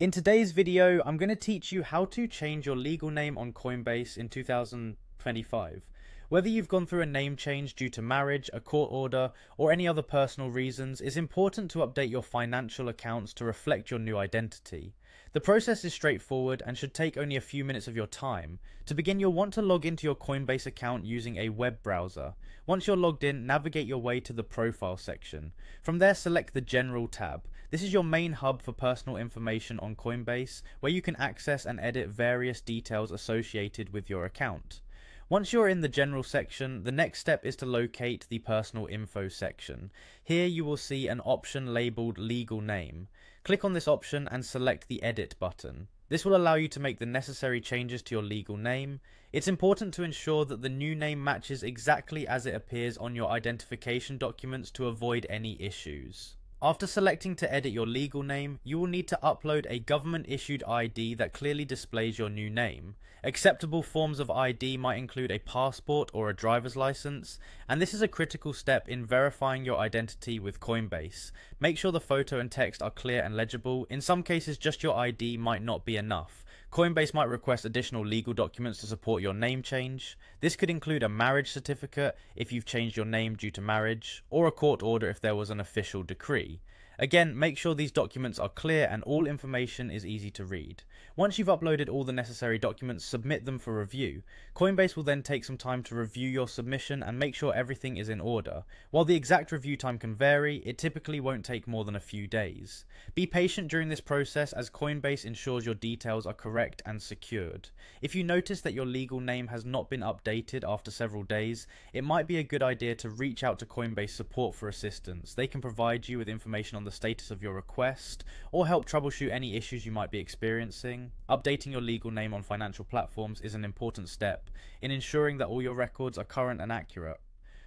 In today's video, I'm going to teach you how to change your legal name on Coinbase in 2025. Whether you've gone through a name change due to marriage, a court order, or any other personal reasons, it's important to update your financial accounts to reflect your new identity. The process is straightforward and should take only a few minutes of your time. To begin, you'll want to log into your Coinbase account using a web browser. Once you're logged in, navigate your way to the Profile section. From there, select the General tab. This is your main hub for personal information on Coinbase, where you can access and edit various details associated with your account. Once you're in the general section, the next step is to locate the personal info section. Here you will see an option labelled legal name. Click on this option and select the edit button. This will allow you to make the necessary changes to your legal name. It's important to ensure that the new name matches exactly as it appears on your identification documents to avoid any issues. After selecting to edit your legal name, you will need to upload a government issued ID that clearly displays your new name. Acceptable forms of ID might include a passport or a driver's license, and this is a critical step in verifying your identity with Coinbase. Make sure the photo and text are clear and legible, in some cases just your ID might not be enough. Coinbase might request additional legal documents to support your name change. This could include a marriage certificate if you've changed your name due to marriage, or a court order if there was an official decree. Again, make sure these documents are clear and all information is easy to read. Once you've uploaded all the necessary documents, submit them for review. Coinbase will then take some time to review your submission and make sure everything is in order. While the exact review time can vary, it typically won't take more than a few days. Be patient during this process as Coinbase ensures your details are correct and secured. If you notice that your legal name has not been updated after several days, it might be a good idea to reach out to Coinbase support for assistance. They can provide you with information on the the status of your request, or help troubleshoot any issues you might be experiencing. Updating your legal name on financial platforms is an important step in ensuring that all your records are current and accurate.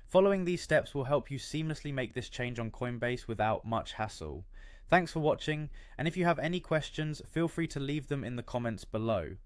Following these steps will help you seamlessly make this change on Coinbase without much hassle. Thanks for watching, and if you have any questions, feel free to leave them in the comments below.